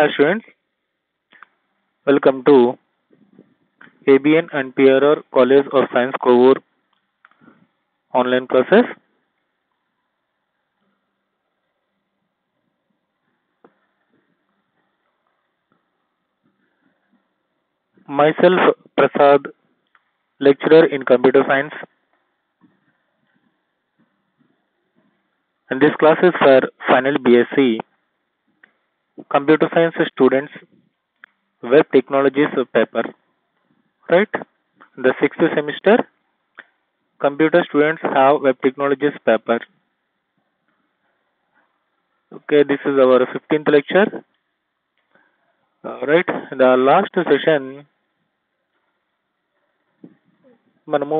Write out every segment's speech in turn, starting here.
Hi students, welcome to ABN and PRR College of Science Kovur online classes. Myself Prasad, lecturer in computer science. And this class is for final BSc computer science students web technologies paper right the sixth semester computer students have web technologies paper okay this is our 15th lecture uh, right the last session మనము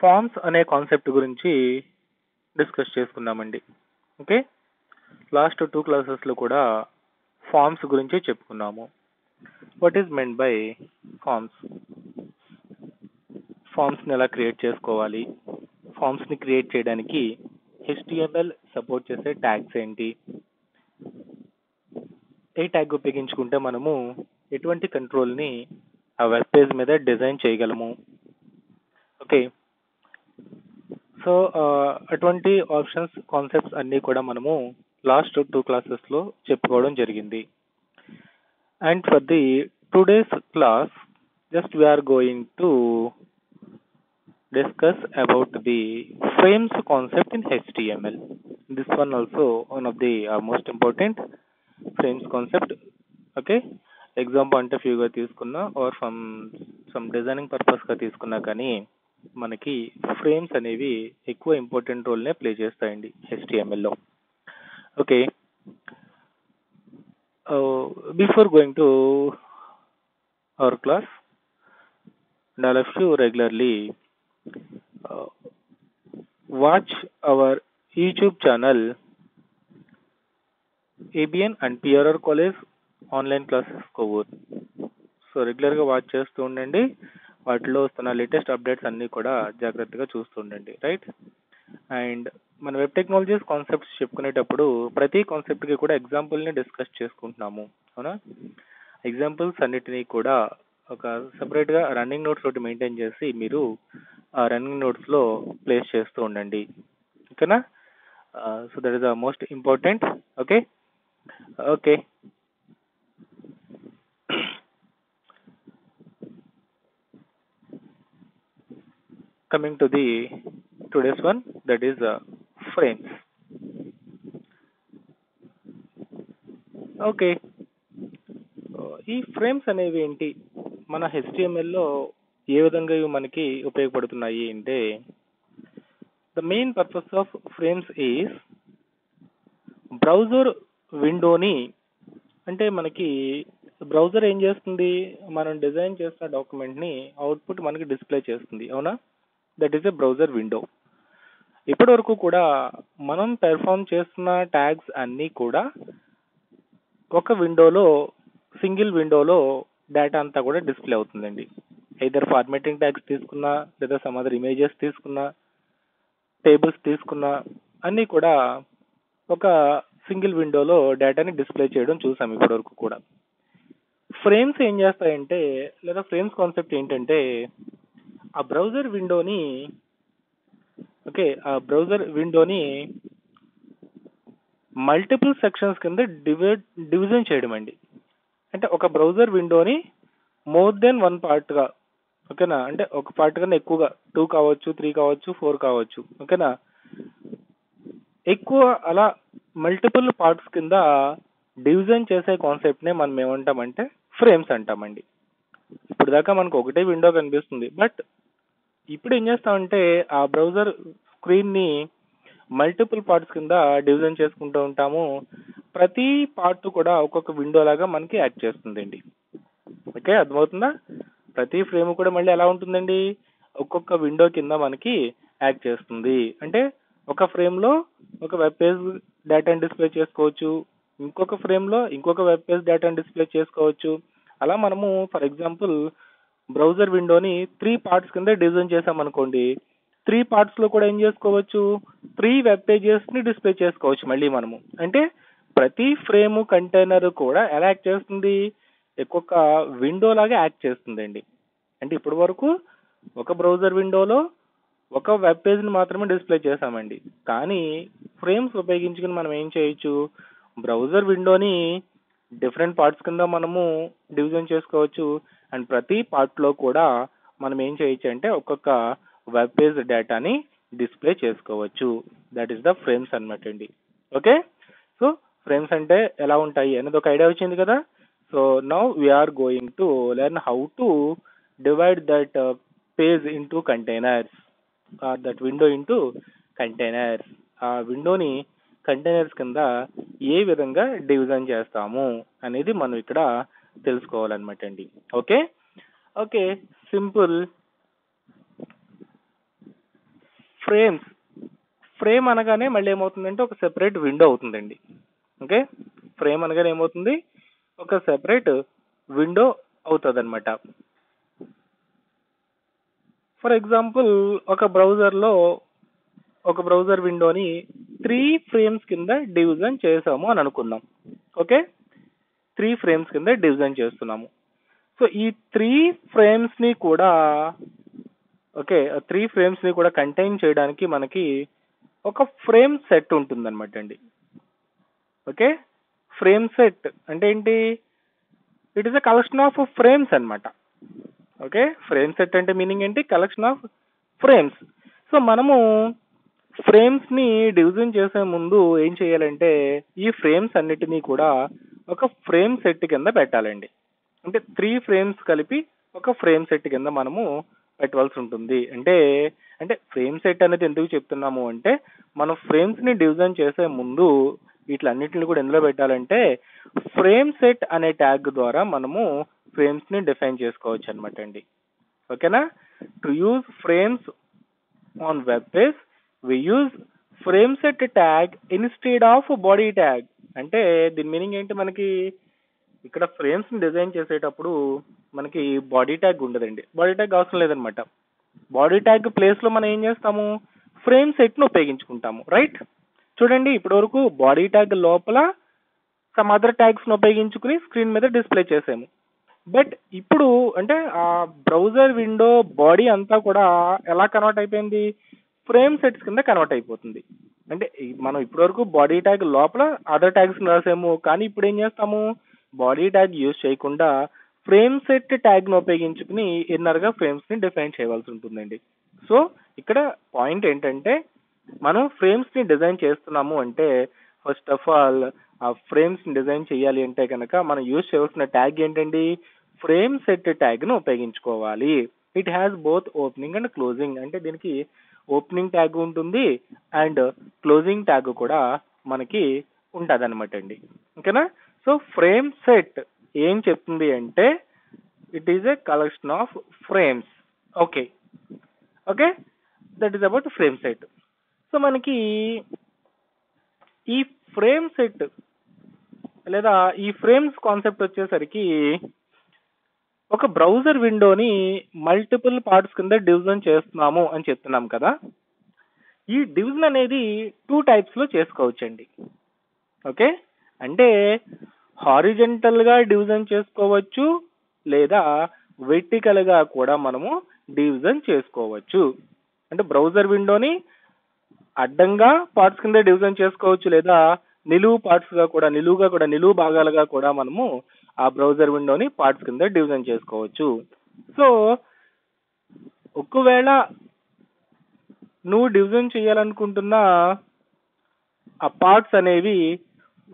forms అనే concept గురించి discuss చేసుకుందామండి. Okay last two క్లాసెస్లో కూడా forms గురించి చెప్పుకున్నాము. What is meant by forms ఫార్మ్స్ని ఎలా create చేసుకోవాలి? ఫార్మ్స్ని క్రియేట్ చేయడానికి హెచ్టిఎంఎల్ సపోర్ట్ చేసే ట్యాగ్స్ ఏంటి? ఏ ట్యాగ్ ఉపయోగించుకుంటే మనము ఎటువంటి కంట్రోల్ని ఆ వెబ్ పేజ్ మీద డిజైన్ చేయగలము? ఓకే సో అటువంటి ఆప్షన్స్ కాన్సెప్ట్స్ అన్నీ కూడా మనము లాస్ట్ టూ క్లాసెస్లో చెప్పుకోవడం జరిగింది and for the today's class just we're going to discuss about the frames concept in HTML. This one also one of the uh, most important frames concept. Okay. Exam point of వ్యూగా తీసుకున్నా or from some designing పర్పస్గా తీసుకున్నా కానీ మనకి frames అనేవి ఎక్కువ important రోల్నే play చేస్తాయండి హెచ్టిఎంఎల్లో okay before going to our class and all of you regularly uh, watch our YouTube channel ABN and PRR College online classes Kovur so రెగ్యులర్గా watch చేస్తూ ఉండండి. వాటిలో వస్తున్న లేటెస్ట్ అప్డేట్స్ అన్నీ కూడా జాగ్రత్తగా చూస్తూ ఉండండి రైట్ అండ్ మన వెబ్ టెక్నాలజీస్ కాన్సెప్ట్స్ చెప్పుకునేటప్పుడు ప్రతి కాన్సెప్ట్కి కూడా ఎగ్జాంపుల్ని డిస్కస్ చేసుకుంటున్నాము అవునా? ఎగ్జాంపుల్స్ అన్నిటినీ కూడా ఒక సపరేట్గా రన్నింగ్ నోట్స్ ఒకటి మెయింటైన్ చేసి మీరు ఆ రన్నింగ్ నోట్స్లో ప్లేస్ చేస్తూ ఉండండి ఓకేనా? So that is the most important okay okay coming to the one one that is frames okay ఈ ఫ్రేమ్స్ అనేవి ఏంటి? మన హెచ్టిఎంఎల్లో ఏ విధంగా ఇవి మనకి ఉపయోగపడుతున్నాయి అంటే the main purpose of frames is browser విండోని అంటే మనకి బ్రౌజర్ ఏం చేస్తుంది? మనం డిజైన్ చేసిన డాక్యుమెంట్ని అవుట్పుట్ మనకి డిస్ప్లే చేస్తుంది. అవునా? That is a browser window ఇప్పటి వరకు కూడా మనం పెర్ఫామ్ చేస్తున్న ట్యాగ్స్ అన్నీ కూడా ఒక విండోలో సింగిల్ విండోలో డేటా అంతా కూడా డిస్ప్లే అవుతుందండి. ఐదర్ ఫార్మేటింగ్ ట్యాగ్స్ తీసుకున్నా లేదా సమ్ అదర్ ఇమేజెస్ తీసుకున్నా టేబుల్స్ తీసుకున్నా అన్నీ కూడా ఒక సింగిల్ విండోలో డేటాని డిస్ప్లే చేయడం చూసాం ఇప్పటి వరకు కూడా. ఫ్రేమ్స్ ఏం చేస్తాయంటే లేదా ఫ్రేమ్స్ కాన్సెప్ట్ ఏంటంటే ఆ బ్రౌజర్ విండోని ఓకే ఆ బ్రౌజర్ విండోని మల్టిపుల్ సెక్షన్స్ కింద డివైడ్ డివిజన్ చేయడం అండి అంటే ఒక బ్రౌజర్ విండోని మోర్ దెన్ వన్ పార్ట్గా ఓకేనా? అంటే ఒక పార్ట్ కన్నా ఎక్కువగా టూ కావచ్చు త్రీ కావచ్చు ఫోర్ కావచ్చు ఓకేనా? ఎక్కువ అలా మల్టిపుల్ పార్ట్స్ కింద డివిజన్ చేసే కాన్సెప్ట్నే మనం ఏమంటామంటే ఫ్రేమ్స్ అంటామండి. ఇప్పుడు దాకా మనకు ఒకటే విండో కనిపిస్తుంది. బట్ ఇప్పుడు ఏం చేస్తామంటే ఆ బ్రౌజర్ స్క్రీన్ని మల్టిపుల్ పార్ట్స్ కింద డివిజన్ చేసుకుంటూ ఉంటాము. ప్రతి పార్ట్ కూడా ఒక్కొక్క విండో లాగా మనకి యాక్ట్ చేస్తుందండి. ఓకే అర్థమవుతుందా? ప్రతి ఫ్రేమ్ కూడా మళ్ళీ ఎలా ఉంటుందండి? ఒక్కొక్క విండో కింద మనకి యాక్ట్ చేస్తుంది. అంటే ఒక ఫ్రేమ్లో ఒక వెబ్ పేజ్ డేటాను డిస్ప్లే చేసుకోవచ్చు. ఇంకొక ఫ్రేమ్లో ఇంకొక వెబ్ పేజ్ డేటాను డిస్ప్లే చేసుకోవచ్చు. అలా మనము ఫర్ ఎగ్జాంపుల్ బ్రౌజర్ విండోని త్రీ పార్ట్స్ కింద డిజైన్ చేసామనుకోండి త్రీ పార్ట్స్లో కూడా ఏం చేసుకోవచ్చు? త్రీ వెబ్ పేజెస్ని డిస్ప్లే చేసుకోవచ్చు మళ్ళీ మనము. అంటే ప్రతి ఫ్రేమ్ కంటైనర్ కూడా ఎలా యాక్ట్ చేస్తుంది. ఒక్కొక్క విండో లాగా యాక్ట్ చేస్తుందండి. అంటే ఇప్పటి వరకు ఒక బ్రౌజర్ విండోలో ఒక వెబ్ పేజ్ని మాత్రమే డిస్ప్లే చేసామండి కానీ ఫ్రేమ్స్ ఉపయోగించుకుని మనం ఏం చేయొచ్చు? బ్రౌజర్ విండోని డిఫరెంట్ పార్ట్స్ కింద మనము డివిజన్ చేసుకోవచ్చు. అండ్ ప్రతి పార్ట్లో కూడా మనం ఏం చేయొచ్చు అంటే ఒక్కొక్క వెబ్ పేజ్ డేటాని డిస్ప్లే చేసుకోవచ్చు. దట్ ఈస్ ద ఫ్రేమ్స్ అన్నమాట అండి. ఓకే సో ఫ్రేమ్స్ అంటే ఎలా ఉంటాయి అనేది ఒక ఐడియా వచ్చింది కదా? So now we're going to learn how to divide that page into containers or that window into containers ఆ విండోని కంటైనర్స్ కింద ఏ విధంగా డివిజన్ చేస్తాము అనేది మనం ఇక్కడ తెలుసుకోవాలన్నమాట అండి. Okay? Okay simple. Frames. Frame అనగానే మళ్ళీ ఏమవుతుందంటే ఒక సెపరేట్ విండో అవుతుందండి. ఓకే? ఫ్రేమ్ అనగానే ఏమవుతుంది? ఒక సెపరేట్ విండో అవుతుంది అనమాట ఫర్ ఎగ్జాంపుల్ ఒక బ్రౌజర్లో ఒక బ్రౌజర్ విండోని త్రీ ఫ్రేమ్స్ కింద డివిజన్ చేసాము అని అనుకుందాం. ఓకే త్రీ ఫ్రేమ్స్ కింద డివిజన్ చేస్తున్నాము. సో ఈ త్రీ ఫ్రేమ్స్ని కూడా ఓకే త్రీ ఫ్రేమ్స్ని కూడా కంటైన్ చేయడానికి మనకి ఒక ఫ్రేమ్ సెట్ ఉంటుందన్నమాట అండి. ఓకే ఫ్రేమ్ సెట్ అంటే ఏంటి? It is a collection of frames అనమాట ఓకే ఫ్రేమ్ సెట్ అంటే మీనింగ్ ఏంటి? కలెక్షన్ ఆఫ్ ఫ్రేమ్స్ సో మనము ఫ్రేమ్స్ని డివిజన్ చేసే ముందు ఏం చేయాలంటే ఈ ఫ్రేమ్స్ అన్నిటినీ కూడా ఒక ఫ్రేమ్ సెట్ కింద పెట్టాలండి. అంటే త్రీ ఫ్రేమ్స్ కలిపి ఒక ఫ్రేమ్ సెట్ కింద మనము పెట్టవలసి ఉంటుంది. అంటే అంటే ఫ్రేమ్ సెట్ అనేది ఎందుకు చెప్తున్నాము అంటే మనం ఫ్రేమ్స్ని డివిజన్ చేసే ముందు వీటిలన్నిటిని కూడా ఎందులో పెట్టాలంటే ఫ్రేమ్ సెట్ అనే ట్యాగ్ ద్వారా మనము ఫ్రేమ్స్ని డిఫైన్ చేసుకోవచ్చు అనమాట అండి. ఓకేనా? To use frames on web page we use frame set tag instead of body tag అంటే దీని మీనింగ్ ఏంటి మనకి? ఇక్కడ ఫ్రేమ్స్ డిజైన్ చేసేటప్పుడు మనకి బాడీ ట్యాగ్ ఉండదండి. బాడీ ట్యాగ్ అవసరం లేదనమాట బాడీ ట్యాగ్ ప్లేస్లో మనం ఏం చేస్తాము? ఫ్రేమ్ సెట్ను ఉపయోగించుకుంటాము. రైట్ చూడండి ఇప్పటి వరకు బాడీ ట్యాగ్ లోపల సమ్ అదర్ ట్యాగ్స్ను ఉపయోగించుకుని స్క్రీన్ మీద డిస్ప్లే చేసాము. బట్ ఇప్పుడు అంటే ఆ బ్రౌజర్ విండో బాడీ అంతా కూడా ఎలా కన్వర్ట్ అయిపోయింది? ఫ్రేమ్ సెట్స్ కింద కన్వర్ట్ అయిపోతుంది. అంటే మనం ఇప్పటివరకు బాడీ ట్యాగ్ లోపల అదర్ ట్యాగ్స్ రాసాము కానీ ఇప్పుడు ఏం చేస్తాము? బాడీ ట్యాగ్ యూజ్ చేయకుండా ఫ్రేమ్ సెట్ ట్యాగ్ను ఉపయోగించుకుని ఇన్నర్గా ఫ్రేమ్స్ని డిఫైన్ చేయవలసి ఉంటుందండి. సో ఇక్కడ పాయింట్ ఏంటంటే మనం ఫ్రేమ్స్ని డిజైన్ చేస్తున్నాము అంటే ఫస్ట్ ఆఫ్ ఆల్ ఆ ఫ్రేమ్స్ని డిజైన్ చేయాలి అంటే కనుక మనం యూజ్ చేయవలసిన ట్యాగ్ ఏంటండి? ఫ్రేమ్ సెట్ ట్యాగ్ను ఉపయోగించుకోవాలి. It has both opening and closing అంటే దీనికి ఓపెనింగ్ ట్యాగ్ ఉంటుంది అండ్ క్లోజింగ్ ట్యాగ్ కూడా మనకి ఉంటుంది అనమాట అండి. ఓకేనా? సో ఫ్రేమ్ సెట్ ఏం చెప్తుంది అంటే it is a collection of frames okay okay that is about frame set so మనకి ఈ ఫ్రేమ్ సెట్ లేదా ఈ ఫ్రేమ్స్ కాన్సెప్ట్ వచ్చేసరికి ఒక బ్రౌజర్ విండోని మల్టిపుల్ పార్ట్స్ కింద డివిజన్ చేస్తున్నాము అని చెప్తున్నాం కదా. ఈ డివిజన్ అనేది టూ టైప్స్లో చేసుకోవచ్చండి. ఓకే? అంటే హారిజెంటల్గా డివిజన్ చేసుకోవచ్చు లేదా వెర్టికల్గా కూడా మనము డివిజన్ చేసుకోవచ్చు. అంటే బ్రౌజర్ విండోని అడ్డంగా పార్ట్స్ కింద డివిజన్ చేసుకోవచ్చు లేదా నిలువు పార్ట్స్గా కూడా నిలువుగా కూడా నిలువు భాగాలుగా కూడా మనము ఆ బ్రౌజర్ విండోని పార్ట్స్ కింద డివిజన్ చేసుకోవచ్చు. సో ఒకవేళ నువ్వు డివిజన్ చేయాలనుకుంటున్న ఆ పార్ట్స్ అనేవి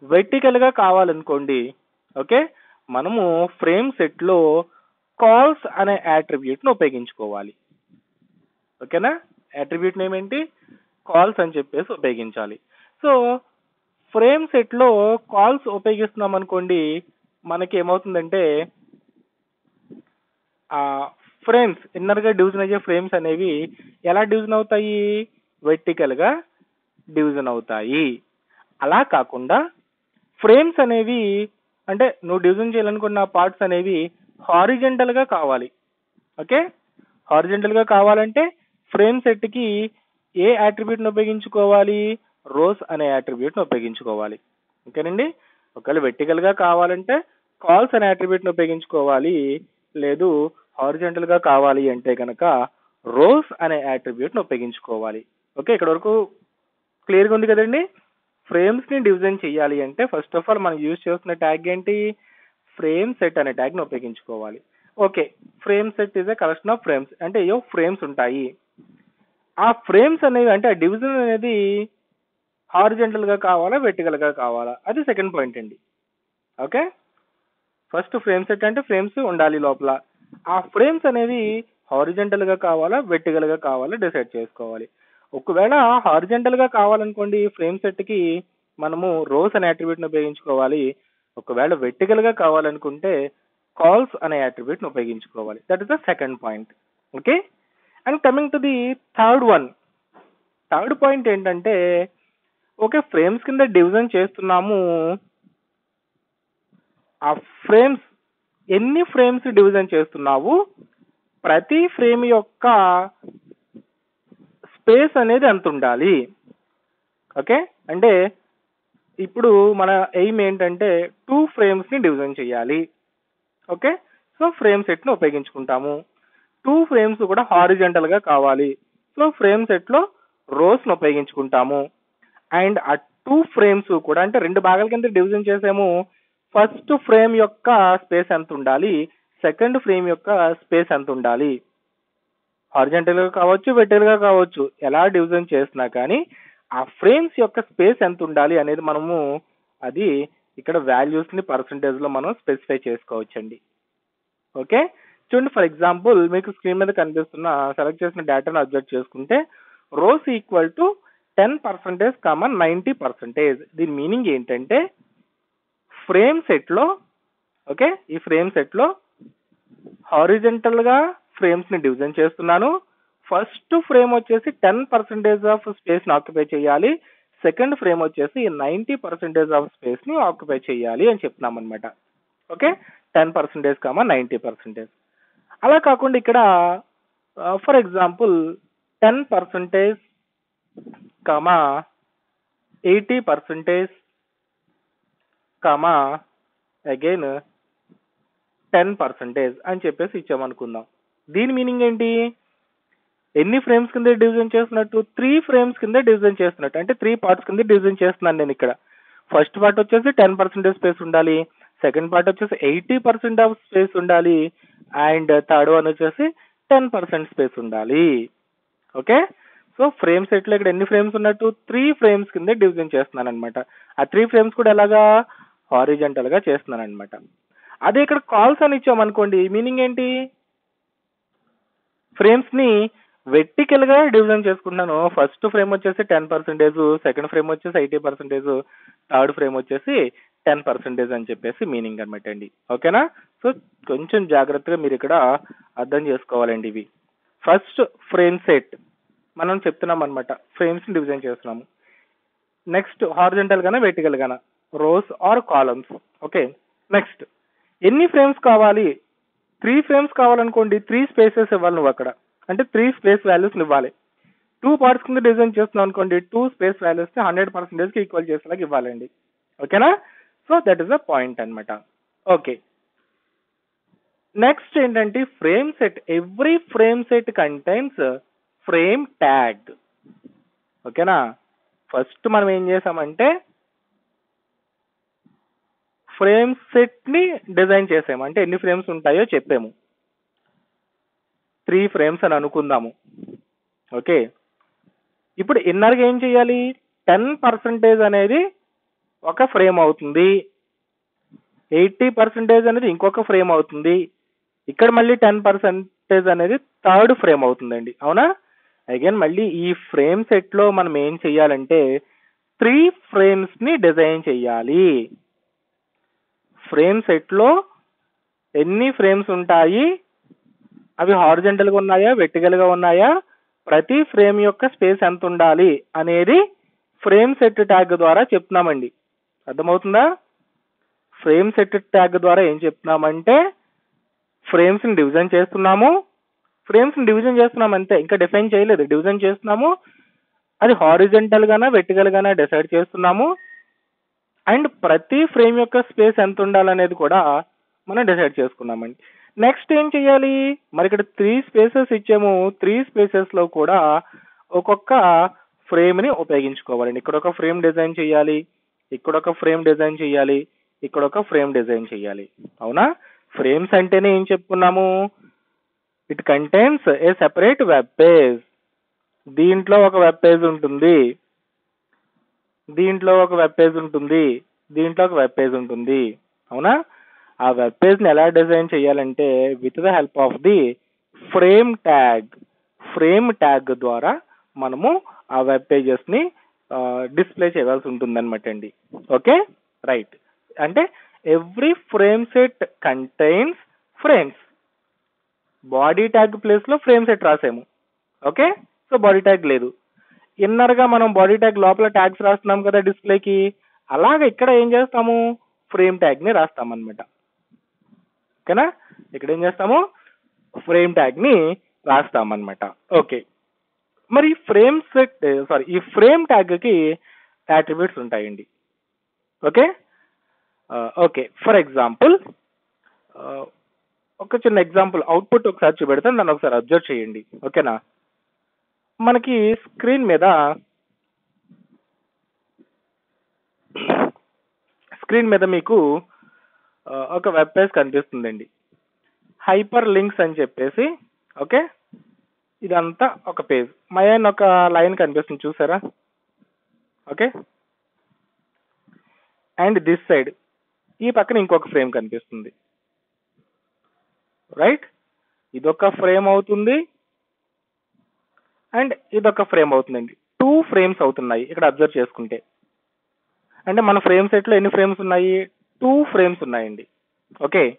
వెర్టికల్గా కావాలనుకోండి ఓకే మనము ఫ్రేమ్ సెట్లో కాల్స్ అనే యాట్రిబ్యూట్ను ఉపయోగించుకోవాలి. ఓకేనా? యాట్రిబ్యూట్ నేమ్ ఏంటి? కాల్స్ అని చెప్పేసి ఉపయోగించాలి. సో ఫ్రేమ్ సెట్లో కాల్స్ ఉపయోగిస్తున్నాం అనుకోండి మనకి ఏమవుతుందంటే ఆ ఫ్రేమ్స్ ఇన్నర్గా డివిజన్ అయ్యే ఫ్రేమ్స్ అనేవి ఎలా డివిజన్ అవుతాయి? వెర్టికల్గా డివిజన్ అవుతాయి. అలా కాకుండా ఫ్రేమ్స్ అనేవి అంటే నువ్వు డివిజన్ చేయాలనుకున్న పార్ట్స్ అనేవి హారిజెంటల్గా కావాలి. ఓకే? హారిజెంటల్గా కావాలంటే ఫ్రేమ్ సెట్కి ఏ యాట్రిబ్యూట్ ఉపయోగించుకోవాలి? రోస్ అనే యాట్రిబ్యూట్ ఉపయోగించుకోవాలి. ఓకేనండి? ఒకవేళ వెర్టికల్గా గా కావాలంటే కాల్స్ అనే attribute ఉపయోగించుకోవాలి. లేదు హారిజెంటల్గా కావాలి అంటే కనుక రోస్ అనే యాట్రిబ్యూట్ని ఉపయోగించుకోవాలి. ఓకే ఇక్కడ వరకు క్లియర్గా ఉంది కదండి? ఫ్రేమ్స్ని డివిజన్ చేయాలి అంటే ఫస్ట్ ఆఫ్ ఆల్ మనం యూజ్ చేస్తున్న ట్యాగ్ ఏంటి? ఫ్రేమ్ సెట్ అనే ట్యాగ్ని ఉపయోగించుకోవాలి. Okay frame set is a collection of frames అంటే ఏవో ఫ్రేమ్స్ ఉంటాయి. ఆ ఫ్రేమ్స్ అనేవి అంటే ఆ డివిజన్ అనేది హారిజెంటల్గా కావాలా వెర్టికల్గా కావాలా? అది సెకండ్ పాయింట్ అండి. ఓకే? ఫస్ట్ ఫ్రేమ్ సెట్ అంటే ఫ్రేమ్స్ ఉండాలి లోపల. ఆ ఫ్రేమ్స్ అనేవి హారిజెంటల్గా కావాలా వెర్టికల్గా కావాలా డిసైడ్ చేసుకోవాలి. ఒకవేళ హారిజెంటల్గా కావాలనుకోండి ఫ్రేమ్ సెట్కి మనము రోస్ అనే అట్రిబ్యూట్ని ఉపయోగించుకోవాలి. ఒకవేళ వెర్టికల్గా కావాలనుకుంటే కాల్స్ అనే అట్రిబ్యూట్ని ఉపయోగించుకోవాలి. That is the second point okay? And coming to the third one third point ఏంటంటే ఓకే ఫ్రేమ్స్ కింద డివిజన్ చేస్తున్నాము. ఆ ఫ్రేమ్స్ ఎన్ని ఫ్రేమ్స్ డివిజన్ చేస్తున్నావు? ప్రతి ఫ్రేమ్ యొక్క స్పేస్ అనేది ఎంత ఉండాలి? ఓకే అంటే ఇప్పుడు మన ఎయిమ్ ఏంటంటే టూ ఫ్రేమ్స్ని డివిజన్ చేయాలి. ఓకే సో ఫ్రేమ్ సెట్ను ఉపయోగించుకుంటాము. టూ ఫ్రేమ్స్ కూడా హారిజెంటల్గా కావాలి. సో ఫ్రేమ్ సెట్లో రోస్ను ఉపయోగించుకుంటాము. అండ్ ఆ టూ ఫ్రేమ్స్ కూడా అంటే రెండు భాగాల కింద డివిజన్ చేసాము ఫస్ట్ ఫ్రేమ్ యొక్క స్పేస్ ఎంత ఉండాలి? సెకండ్ ఫ్రేమ్ యొక్క స్పేస్ ఎంత ఉండాలి? హారిజెంటల్గా కావచ్చు వెర్టికల్గా కావచ్చు ఎలా డివిజన్ చేసినా కానీ ఆ ఫ్రేమ్స్ యొక్క స్పేస్ ఎంత ఉండాలి అనేది మనము అది ఇక్కడ వాల్యూస్ని పర్సంటేజ్లో మనం స్పెసిఫై చేసుకోవచ్చండి. ఓకే? చూడండి ఫర్ ఎగ్జాంపుల్ మీకు స్క్రీన్ మీద కనిపిస్తున్న సెలెక్ట్ చేసిన డేటాను అబ్జర్వ్ చేసుకుంటే rows equal to ten percentage comma ninety percentage దీని మీనింగ్ ఏంటంటే ఫ్రేమ్ సెట్లో ఓకే ఈ ఫ్రేమ్ సెట్లో హారిజెంటల్గా ఫ్రేమ్స్ని డివిజన్ చేస్తున్నాను. ఫస్ట్ ఫ్రేమ్ వచ్చేసి టెన్ పర్సెంటేజ్ ఆఫ్ స్పేస్ని ఆక్యుపై చేయాలి. సెకండ్ ఫ్రేమ్ వచ్చేసి నైంటీ పర్సెంటేజ్ ఆఫ్ స్పేస్ని ఆక్యుపై చేయాలి అని చెప్తున్నాం అనమాట okay ten percentage comma ninety percentage అలా కాకుండా ఇక్కడ for example ten percentage comma eighty percentage comma again ten percentage అని చెప్పేసి ఇచ్చామనుకుందాం. దీని మీనింగ్ ఏంటి? ఎన్ని ఫ్రేమ్స్ కింద డివిజన్ చేస్తున్నట్టు? త్రీ ఫ్రేమ్స్ కింద డివిజన్ చేస్తున్నట్టు. అంటే త్రీ పార్ట్స్ కింద డివిజన్ చేస్తున్నాను నేను ఇక్కడ. ఫస్ట్ పార్ట్ వచ్చేసి టెన్ పర్సెంటేజ్ స్పేస్ ఉండాలి. సెకండ్ పార్ట్ వచ్చేసి ఎయిటీ పర్సెంట్ ఆఫ్ స్పేస్ ఉండాలి. అండ్ థర్డ్ వన్ వచ్చేసి టెన్ పర్సెంట్ స్పేస్ ఉండాలి. ఓకే? సో ఫ్రేమ్ సెట్లో ఇక్కడ ఎన్ని ఫ్రేమ్స్ ఉన్నట్టు త్రీ ఫ్రేమ్స్ కింద డివిజన్ చేస్తున్నాను అనమాట ఆ త్రీ ఫ్రేమ్స్ కూడా ఎలాగా హారిజెంటల్గా చేస్తున్నాను అనమాట అదే ఇక్కడ కాల్స్ అని ఇచ్చామనుకోండి మీనింగ్ ఏంటి? ఫ్రేమ్స్ని వెర్టికల్గా డివిజన్ చేసుకుంటున్నాను. ఫస్ట్ ఫ్రేమ్ వచ్చేసి టెన్ పర్సెంటేజ్ సెకండ్ ఫ్రేమ్ వచ్చేసి ఎయిటీ పర్సెంటేజ్ థర్డ్ ఫ్రేమ్ వచ్చేసి టెన్ పర్సెంటేజ్ అని చెప్పేసి మీనింగ్ అనమాట అండి. ఓకేనా? సో కొంచెం జాగ్రత్తగా మీరు ఇక్కడ అర్థం చేసుకోవాలండి ఇవి. ఫస్ట్ ఫ్రేమ్ సెట్ మనం చెప్తున్నాం అనమాట ఫ్రేమ్స్ డివిజన్ చేస్తున్నాము. నెక్స్ట్ హార్జెంటల్ గానా vertical Gaana? Rows or columns okay next ఎన్ని ఫ్రేమ్స్ కావాలి? త్రీ ఫ్రేమ్స్ కావాలనుకోండి త్రీ స్పేసెస్ ఇవ్వాలి నువ్వు అక్కడ. అంటే త్రీ స్పేస్ వాల్యూస్ ఇవ్వాలి. టూ పార్ట్స్ కింద డిజైన్ చేస్తున్నావు అనుకోండి టూ స్పేస్ వాల్యూస్ని హండ్రెడ్ పర్సెంటేజ్కి ఈక్వల్ చేసేలాగా ఇవ్వాలండి. ఓకేనా so that is the point అనమాట ఓకే నెక్స్ట్ ఏంటంటే frame set every frame set contains frame tag ఓకేనా? ఫస్ట్ మనం ఏం చేసామంటే ఫ్రేమ్ సెట్ని డిజైన్ చేసాము. అంటే ఎన్ని ఫ్రేమ్స్ ఉంటాయో చెప్పాము. త్రీ ఫ్రేమ్స్ అని అనుకుందాము. ఓకే? ఇప్పుడు ఇన్నర్గా ఏం చేయాలి? టెన్ పర్సెంటేజ్ అనేది ఒక ఫ్రేమ్ అవుతుంది. ఎయిటీ పర్సెంటేజ్ అనేది ఇంకొక ఫ్రేమ్ అవుతుంది. ఇక్కడ మళ్ళీ టెన్ పర్సెంటేజ్ అనేది థర్డ్ ఫ్రేమ్ అవుతుందండి. అవునా? అగైన్ మళ్ళీ ఈ ఫ్రేమ్ సెట్లో మనం ఏం చెయ్యాలంటే త్రీ ఫ్రేమ్స్ని డిజైన్ చెయ్యాలి. ఫ్రేమ్ సెట్లో ఎన్ని ఫ్రేమ్స్ ఉంటాయి? అవి హారిజెంటల్గా ఉన్నాయా? వెర్టికల్గా ఉన్నాయా? ప్రతి ఫ్రేమ్ యొక్క స్పేస్ ఎంత ఉండాలి అనేది ఫ్రేమ్ సెట్ ట్యాగ్ ద్వారా చెప్తున్నామండి. అర్థమవుతుందా? ఫ్రేమ్ సెట్ ట్యాగ్ ద్వారా ఏం చెప్తున్నామంటే ఫ్రేమ్స్ని డివిజన్ చేస్తున్నాము. ఫ్రేమ్స్ డివిజన్ చేస్తున్నాం అంతే. ఇంకా డిఫైన్ చేయలేదు. డివిజన్ చేస్తున్నాము. అది హారిజెంటల్ గానా వెర్టికల్ గానా డిసైడ్ చేస్తున్నాము. అండ్ ప్రతి ఫ్రేమ్ యొక్క స్పేస్ ఎంత ఉండాలనేది కూడా మనం డిసైడ్ చేసుకున్నామండి. నెక్స్ట్ ఏం చేయాలి? మరి ఇక్కడ త్రీ స్పేసెస్ ఇచ్చాము. త్రీ స్పేసెస్లో కూడా ఒక్కొక్క ఫ్రేమ్ని ఉపయోగించుకోవాలండి. ఇక్కడ ఒక ఫ్రేమ్ డిజైన్ చేయాలి. ఇక్కడ ఒక ఫ్రేమ్ డిజైన్ చేయాలి. ఇక్కడ ఒక ఫ్రేమ్ డిజైన్ చేయాలి. అవునా? ఫ్రేమ్స్ అంటేనే ఏం చెప్పుకున్నాము? It contains a separate web page దీంట్లో ఒక వెబ్ పేజ్ ఉంటుంది. దీంట్లో ఒక వెబ్ పేజ్ ఉంటుంది. దీంట్లో ఒక వెబ్ పేజ్ ఉంటుంది. అవునా? ఆ వెబ్ పేజ్ని ఎలా డిజైన్ చేయాలంటే with the help of the frame tag frame tag ద్వారా మనము ఆ వెబ్ పేజెస్ని డిస్ప్లే చేయవలసి ఉంటుంది అనమాట అండి. ఓకే రైట్ అంటే every frame set contains frames body tag ప్లేస్లో ఫ్రేమ్ సెట్ రాసాము. ఓకే? సో బాడీ ట్యాగ్ లేదు. ఇన్నర్గా మనం బాడీ ట్యాగ్ లోపల ట్యాగ్స్ రాస్తున్నాం కదా డిస్ప్లేకి. అలాగ ఇక్కడ ఏం చేస్తాము? ఫ్రేమ్ ట్యాగ్ని రాస్తాం అనమాట ఓకేనా? ఇక్కడ ఏం చేస్తాము? ఫ్రేమ్ ట్యాగ్ని రాస్తాం అనమాట ఓకే. మరి ఫ్రేమ్ సెట్ సారీ ఈ ఫ్రేమ్ ట్యాగ్కి యాట్రిబ్యూట్స్ ఉంటాయండి. ఓకే? ఓకే. ఫర్ ఎగ్జాంపుల్ ఒక చిన్న ఎగ్జాంపుల్ అవుట్పుట్ ఒకసారి చూపెడతాను నన్ను ఒకసారి అబ్జర్వ్ చేయండి. ఓకేనా? మనకి స్క్రీన్ మీద స్క్రీన్ మీద మీకు ఒక వెబ్ పేజ్ కనిపిస్తుందండి. హైపర్ లింక్స్ అని చెప్పేసి ఓకే? ఇదంతా ఒక పేజ్ మయాన్ ఒక లైన్ కనిపిస్తుంది చూసారా? ఓకే? అండ్ దిస్ సైడ్ ఈ పక్కన ఇంకొక ఫ్రేమ్ కనిపిస్తుంది. రైట్? ఇదొక ఫ్రేమ్ అవుతుంది. అండ్ ఇదొక ఫ్రేమ్ అవుతుందండి. టూ ఫ్రేమ్స్ అవుతున్నాయి ఇక్కడ అబ్జర్వ్ చేసుకుంటే. అంటే మన ఫ్రేమ్ సెట్లో ఎన్ని ఫ్రేమ్స్ ఉన్నాయి? టూ ఫ్రేమ్స్ ఉన్నాయండి. ఓకే?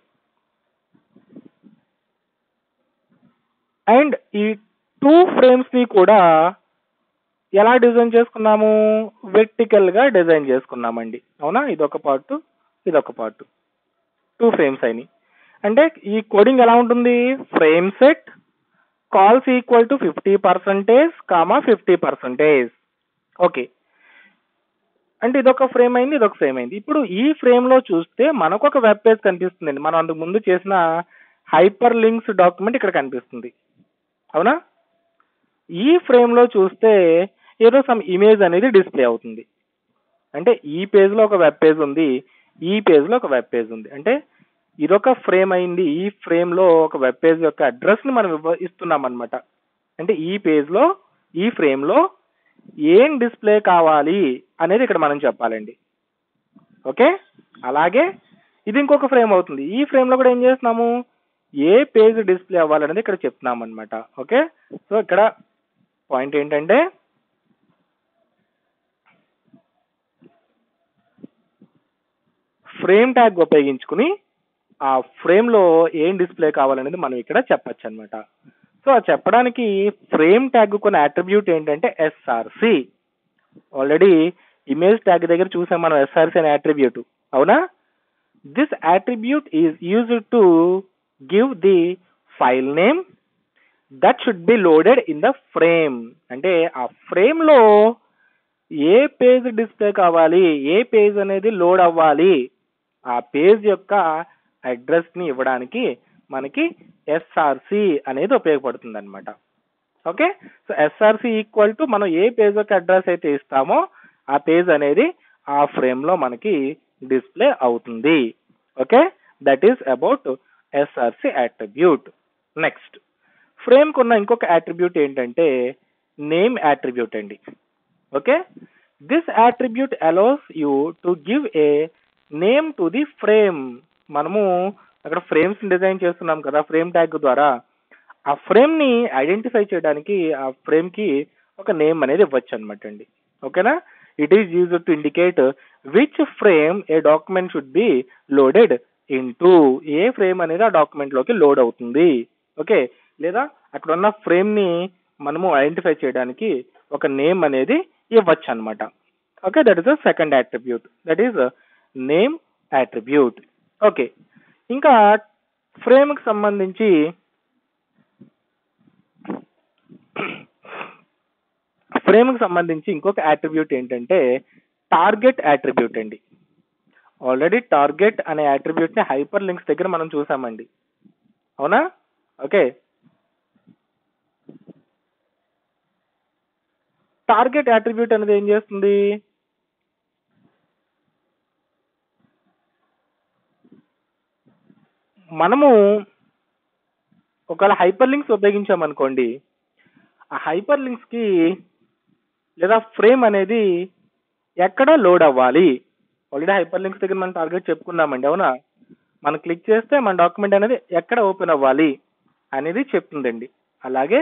అండ్ ఈ టూ ఫ్రేమ్స్ని కూడా ఎలా డిజైన్ చేసుకున్నాము? వెర్టికల్గా డిజైన్ చేసుకున్నామండి. అవునా? ఇదొక పార్ట్ ఇదొక పార్ట్. టూ ఫ్రేమ్స్ అయినాయి. అంటే ఈ కోడింగ్ ఎలా ఉంటుంది? Frame set cols equal to fifty percentage comma fifty percentage okay అంటే ఇదొక ఫ్రేమ్ అయింది ఇదొక ఫ్రేమ్ అయింది. ఇప్పుడు ఈ ఫ్రేమ్లో చూస్తే మనకు ఒక వెబ్ పేజ్ కనిపిస్తుందండి. మనం అందుకు ముందు చేసిన హైపర్ లింక్స్ డాక్యుమెంట్ ఇక్కడ కనిపిస్తుంది. అవునా? ఈ ఫ్రేమ్లో చూస్తే ఏదో సమ్ ఇమేజ్ అనేది డిస్ప్లే అవుతుంది. అంటే ఈ పేజ్లో ఒక వెబ్ పేజ్ ఉంది ఈ పేజ్లో ఒక వెబ్ పేజ్ ఉంది. అంటే ఇదొక ఫ్రేమ్ అయింది. ఈ ఫ్రేమ్లో ఒక వెబ్ పేజ్ యొక్క అడ్రస్ని మనం ఇస్తున్నాం అనమాట అంటే ఈ పేజ్లో ఈ ఫ్రేమ్లో ఏం డిస్ప్లే కావాలి అనేది ఇక్కడ మనం చెప్పాలండి. ఓకే? అలాగే ఇది ఇంకొక ఫ్రేమ్ అవుతుంది. ఈ ఫ్రేమ్లో కూడా ఏం చేస్తున్నాము? ఏ పేజ్ డిస్ప్లే అవ్వాలనేది ఇక్కడ చెప్తున్నాం అనమాట ఓకే? సో ఇక్కడ పాయింట్ ఏంటంటే ఫ్రేమ్ ట్యాగ్ ఉపయోగించుకుని ఆ ఫ్రేమ్లో ఏం డిస్ప్లే కావాలనేది మనం ఇక్కడ చెప్పచ్చు అనమాట సో అది చెప్పడానికి ఫ్రేమ్ ట్యాగ్ కొన్ని అట్రిబ్యూట్ ఏంటంటే ఎస్ఆర్సి ఆల్రెడీ ఇమేజ్ ట్యాగ్ దగ్గర చూసాం మనం ఎస్ఆర్సి అనే అట్రిబ్యూట్. అవునా? This attribute is use to give the file name that should be loaded in the frame అంటే ఆ ఫ్రేమ్లో ఏ పేజ్ డిస్ప్లే కావాలి ఏ పేజ్ అనేది లోడ్ అవ్వాలి ఆ పేజ్ యొక్క అడ్రస్ని ఇవ్వడానికి మనకి ఎస్ఆర్సి అనేది ఉపయోగపడుతుంది అనమాట okay? So SRC equal to మనం ఏ పేజ్ ఒక అడ్రస్ అయితే ఇస్తామో ఆ పేజ్ అనేది ఆ ఫ్రేమ్లో మనకి డిస్ప్లే అవుతుంది. Okay? That is about SRC attribute next frame కున్న ఇంకొక అట్రిబ్యూట్ ఏంటంటే నేమ్ అట్రిబ్యూట్ అండి. Okay? This attribute allows you to give a name to the frame మనము అక్కడ ఫ్రేమ్స్ డిజైన్ చేస్తున్నాం కదా ఫ్రేమ్ ట్యాగ్ ద్వారా. ఆ ఫ్రేమ్ని ఐడెంటిఫై చేయడానికి ఆ ఫ్రేమ్కి ఒక నేమ్ అనేది ఇవ్వచ్చు అనమాట అండి. ఓకేనా it is use to indicate which frame a document should be loaded in a frame అనేది ఆ డాక్యుమెంట్లోకి లోడ్ అవుతుంది. ఓకే లేదా అక్కడ ఉన్న ఫ్రేమ్ని మనము ఐడెంటిఫై చేయడానికి ఒక నేమ్ అనేది ఇవ్వచ్చు అనమాట okay that is the second attribute that is name attribute okay. ఇంకా ఫ్రేమ్కి సంబంధించి ఫ్రేమ్కి సంబంధించి ఇంకొక యాట్రిబ్యూట్ ఏంటంటే టార్గెట్ అట్రిబ్యూట్ అండి. ఆల్రెడీ టార్గెట్ అనే యాట్రిబ్యూట్ని హైపర్ లింక్స్ దగ్గర మనం చూసామండి. అవునా? ఓకే. టార్గెట్ అట్రిబ్యూట్ అనేది ఏం చేస్తుంది? మనము ఒకవేళ హైపర్ లింక్స్ ఉపయోగించామనుకోండి ఆ హైపర్ లింక్స్కి లేదా ఫ్రేమ్ అనేది ఎక్కడ లోడ్ అవ్వాలి. ఆల్రెడీ హైపర్ లింక్స్ దగ్గర మనం టార్గెట్ చెప్పుకున్నామండి అవునా? మనం క్లిక్ చేస్తే మన డాక్యుమెంట్ అనేది ఎక్కడ ఓపెన్ అవ్వాలి అనేది చెప్తుందండి. అలాగే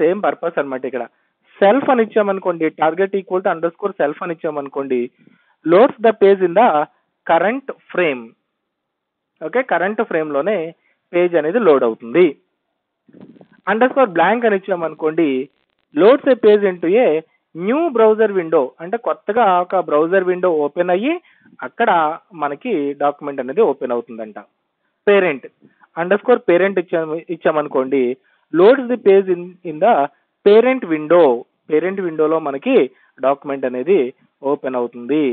సేమ్ పర్పస్ అనమాట ఇక్కడ. సెల్ఫ్ అని ఇచ్చామనుకోండి target equal to underscore self అని ఇచ్చామనుకోండి loads the page in the current frame. Okay current ఫ్రేమ్లోనే page అనేది లోడ్ అవుతుంది. అండర్ స్కోర్ బ్లాంక్ అని ఇచ్చామనుకోండి loads a page into a new browser window అంటే కొత్తగా ఒక బ్రౌజర్ విండో ఓపెన్ అయ్యి అక్కడ మనకి డాక్యుమెంట్ అనేది ఓపెన్ అవుతుందంట. పేరెంట్ అండర్ స్కోర్ పేరెంట్ ఇచ్చాము ఇచ్చామనుకోండి loads the page in in the parent window parent విండోలో మనకి డాక్యుమెంట్ అనేది ఓపెన్ అవుతుంది.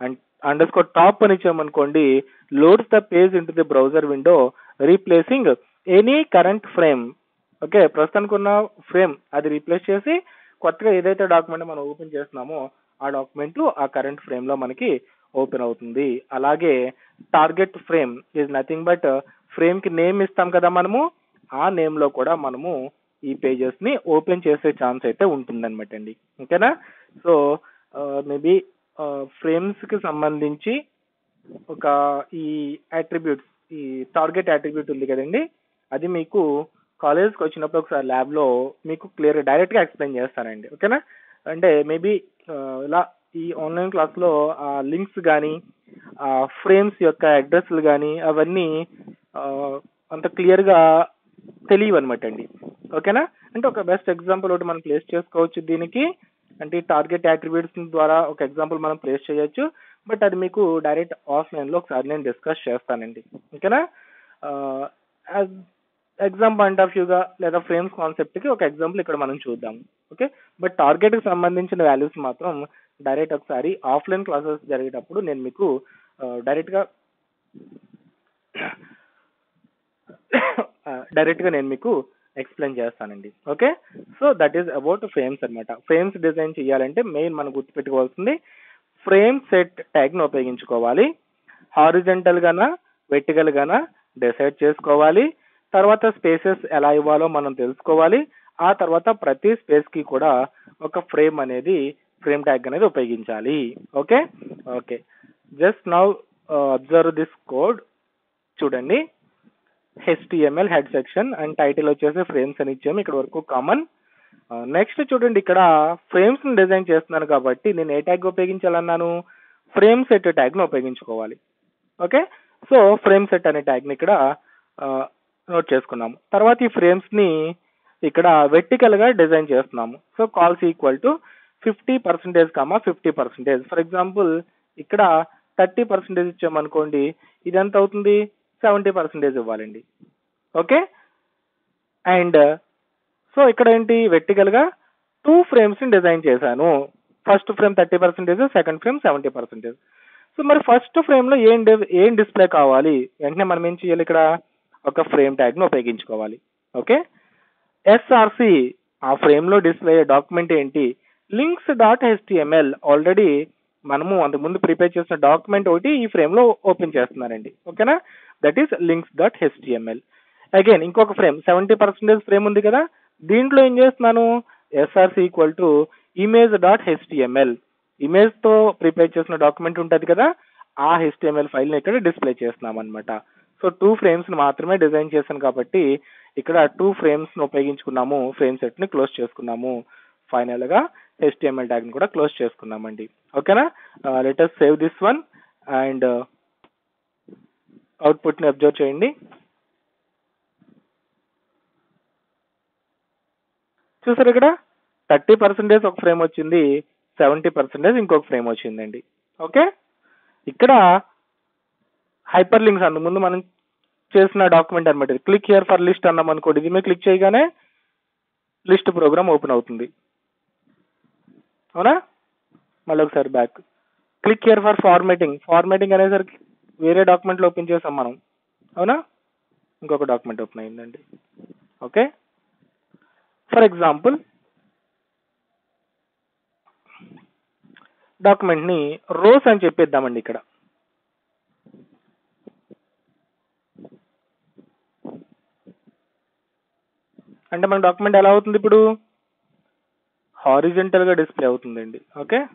అండ్ అండర్ స్కోర్ టాప్ అని ఇచ్చామనుకోండి loads the page into the browser window replacing any current frame okay ప్రస్తుతానికి ఉన్న frame అది replace చేసి కొత్తగా ఏదైతే డాక్యుమెంట్ మనం ఓపెన్ చేస్తున్నామో ఆ డాక్యుమెంట్ ఆ కరెంట్ ఫ్రేమ్లో మనకి ఓపెన్ అవుతుంది. అలాగే target frame is nothing but ఫ్రేమ్కి name ఇస్తాం కదా మనము ఆ నేమ్లో కూడా మనము ఈ పేజెస్ని ఓపెన్ చేసే ఛాన్స్ అయితే ఉంటుందన్నమాట అండి. ఓకేనా సో మేబీ ఫ్రేమ్స్కి సంబంధించి ఒక ఈ అట్రిబ్యూట్స్ ఈ టార్గెట్ అట్రిబ్యూట్ ఉంది కదండి. అది మీకు కాలేజ్కి వచ్చినప్పుడు ఒకసారి ల్యాబ్లో మీకు క్లియర్ డైరెక్ట్గా ఎక్స్ప్లెయిన్ చేస్తానండి ఓకేనా అంటే మేబీ ఇలా ఈ ఆన్లైన్ క్లాస్లో ఆ లింక్స్ కానీ ఆ ఫ్రేమ్స్ యొక్క అడ్రస్లు కానీ అవన్నీ అంత క్లియర్గా తెలియవు అనమాట అండి ఓకేనా అంటే ఒక బెస్ట్ ఎగ్జాంపుల్ ఒకటి మనం ప్లేస్ చేసుకోవచ్చు దీనికి. అంటే టార్గెట్ యాక్టివేట్స్ ద్వారా ఒక ఎగ్జాంపుల్ మనం ప్లేస్ చేయొచ్చు. బట్ అది మీకు డైరెక్ట్ ఆఫ్లైన్లో ఒకసారి నేను డిస్కస్ చేస్తానండి. ఓకేనా? ఎగ్జామ్ పాయింట్ ఆఫ్ వ్యూగా లేదా ఫ్రేమ్స్ కాన్సెప్ట్కి ఒక ఎగ్జాంపుల్ ఇక్కడ మనం చూద్దాం. ఓకే? బట్ టార్గెట్కి సంబంధించిన వాల్యూస్ మాత్రం డైరెక్ట్ ఒకసారి ఆఫ్లైన్ క్లాసెస్ జరిగేటప్పుడు నేను మీకు డైరెక్ట్గా డైరెక్ట్గా నేను మీకు ఎక్స్ప్లెయిన్ చేస్తానండి. Okay? So that is about frames అన్నమాట. ఫ్రేమ్స్ డిజైన్ చేయాలంటే మెయిన్ మనం గుర్తుపెట్టుకోవాల్సింది ఫ్రేమ్ సెట్ ట్యాగ్ను ఉపయోగించుకోవాలి. హారిజెంటల్ గానా వెర్టికల్ గానా డిసైడ్ చేసుకోవాలి. తర్వాత స్పేసెస్ ఎలా ఇవ్వాలో మనం తెలుసుకోవాలి. ఆ తర్వాత ప్రతి స్పేస్కి కూడా ఒక ఫ్రేమ్ అనేది ఫ్రేమ్ ట్యాగ్ అనేది ఉపయోగించాలి. Okay? Okay. Just now observe this code చూడండి. HTML head section and title వచ్చేసి ఫ్రేమ్స్ అని ఇచ్చాము. ఇక్కడ వరకు కామన్ నెక్స్ట్ uh, చూడండి ఇక్కడ ఫ్రేమ్స్ని డిజైన్ చేస్తున్నాను కాబట్టి నేను ఏ ట్యాగ్ ఉపయోగించాలన్నాను? ఫ్రేమ్ సెట్ ట్యాగ్ను ఉపయోగించుకోవాలి. ఓకే సో ఫ్రేమ్ సెట్ అనే ట్యాగ్ని ఇక్కడ uh, నోట్ చేసుకున్నాము. తర్వాత ఈ ఫ్రేమ్స్ని ఇక్కడ వెర్టికల్గా డిజైన్ చేస్తున్నాము. So cols equal to fifty percentage comma fifty percentage for example ఇక్కడ థర్టీ పర్సెంటేజ్ ఇచ్చామనుకోండి ఇది ఎంత అవుతుంది? సెవెంటీ పర్సెంటేజ్ ఇవ్వాలండి. ఓకే అండ్ సో ఇక్కడ ఏంటి? వెర్టికల్గా టూ ఫ్రేమ్స్ని డిజైన్ చేశాను. First frame thirty percentage second frame seventy percentage so మరి ఫస్ట్ ఫ్రేమ్లో ఏం డి- ఏం డిస్ప్లే కావాలి? వెంటనే మనం ఏం చేయాలి ఇక్కడ? ఒక ఫ్రేమ్ ట్యాగ్ను ఉపయోగించుకోవాలి. ఓకే ఎస్ఆర్సి ఆ ఫ్రేమ్లో డిస్ప్లే డాక్యుమెంట్ ఏంటి? లింక్స్ డాట్ హెచ్టిఎంఎల్ ఆల్రెడీ మనము అంతకుముందు ప్రిపేర్ చేసిన డాక్యుమెంట్ ఒకటి ఈ ఫ్రేమ్లో ఓపెన్ చేస్తున్నారండి. ఓకేనా? That is links dot HTML again ఇంకొక ఫ్రేమ్ సెవెంటీ పర్సెంటేజ్ ఫ్రేమ్ ఉంది కదా? దీంట్లో ఏం చేస్తున్నాను? SRC equal to image dot HTML ఇమేజ్తో prepare చేసిన డాక్యుమెంట్ ఉంటుంది కదా? ఆ హెచ్టిఎంఎల్ ఫైల్ని ఇక్కడ డిస్ప్లే చేస్తున్నాం అనమాట సో టూ ఫ్రేమ్స్ని మాత్రమే డిజైన్ చేశాను కాబట్టి ఇక్కడ టూ ఫ్రేమ్స్ని ఉపయోగించుకున్నాము ఫ్రేమ్ సెట్ని క్లోజ్ చేసుకున్నాము. ఫైనల్గా హెచ్టిఎంఎల్ ట్యాగ్ని కూడా క్లోజ్ చేసుకుందామండి. ఓకేనా let's save this one and అవుట్పుట్ని observe చేయండి. చూసారు ఇక్కడ? థర్టీ పర్సెంటేజ్ ఒక ఫ్రేమ్ వచ్చింది సెవెంటీ పర్సెంటేజ్ ఇంకొక ఫ్రేమ్ వచ్చిందండి. ఓకే ఇక్కడ హైపర్ లింక్స్ అందు ముందు మనం చేసిన డాక్యుమెంట్ అనమాట క్లిక్ హియర్ ఫర్ లిస్ట్ అన్నాం అనుకోండి ఇది మీద క్లిక్ చేయగానే లిస్ట్ ప్రోగ్రామ్ ఓపెన్ అవుతుంది. అవునా? మళ్ళీ ఒకసారి back click here for formatting formatting అనేసరికి వేరే డాక్యుమెంట్లో ఓపెన్ చేసాం మనం. అవునా? ఇంకొక డాక్యుమెంట్ ఓపెన్ అయిందండి. ఓకే ఫర్ ఎగ్జాంపుల్ డాక్యుమెంట్ని రోస్ అని చెప్పేద్దామండి ఇక్కడ. అంటే మన డాక్యుమెంట్ ఎలా అవుతుంది ఇప్పుడు? హారిజెంటల్గా డిస్ప్లే అవుతుందండి. ఓకే?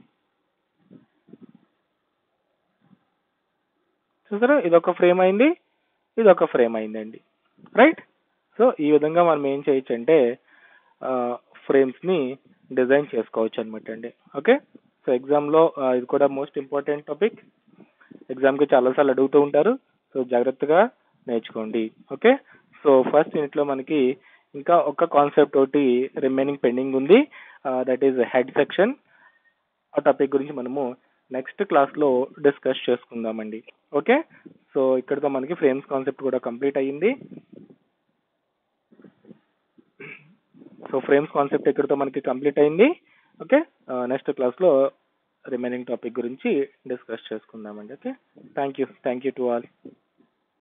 చూసారా? ఇది ఒక ఫ్రేమ్ అయింది. ఇది ఒక ఫ్రేమ్ అయిందండి. రైట్? సో ఈ విధంగా మనం ఏం చేయొచ్చు అంటే ఫ్రేమ్స్ని డిజైన్ చేసుకోవచ్చు అనమాట అండి. ఓకే? సో ఎగ్జామ్లో ఇది కూడా మోస్ట్ ఇంపార్టెంట్ టాపిక్. ఎగ్జామ్కి చాలాసార్లు అడుగుతూ ఉంటారు. సో జాగ్రత్తగా నేర్చుకోండి. ఓకే? సో ఫస్ట్ యూనిట్లో మనకి ఇంకా ఒక కాన్సెప్ట్ ఒకటి రిమైనింగ్ పెండింగ్ ఉంది. దట్ ఈస్ హెడ్ సెక్షన్ ఆ టాపిక్ గురించి మనము నెక్స్ట్ క్లాస్లో డిస్కస్ చేసుకుందామండి. ఓకే సో ఇక్కడతో మనకి ఫ్రేమ్స్ కాన్సెప్ట్ కూడా కంప్లీట్ అయ్యింది. సో ఫ్రేమ్స్ కాన్సెప్ట్ ఇక్కడతో మనకి కంప్లీట్ అయింది ఓకే నెక్స్ట్ క్లాస్లో రిమైనింగ్ టాపిక్ గురించి డిస్కస్ చేసుకుందామండి. Okay thank you thank you to all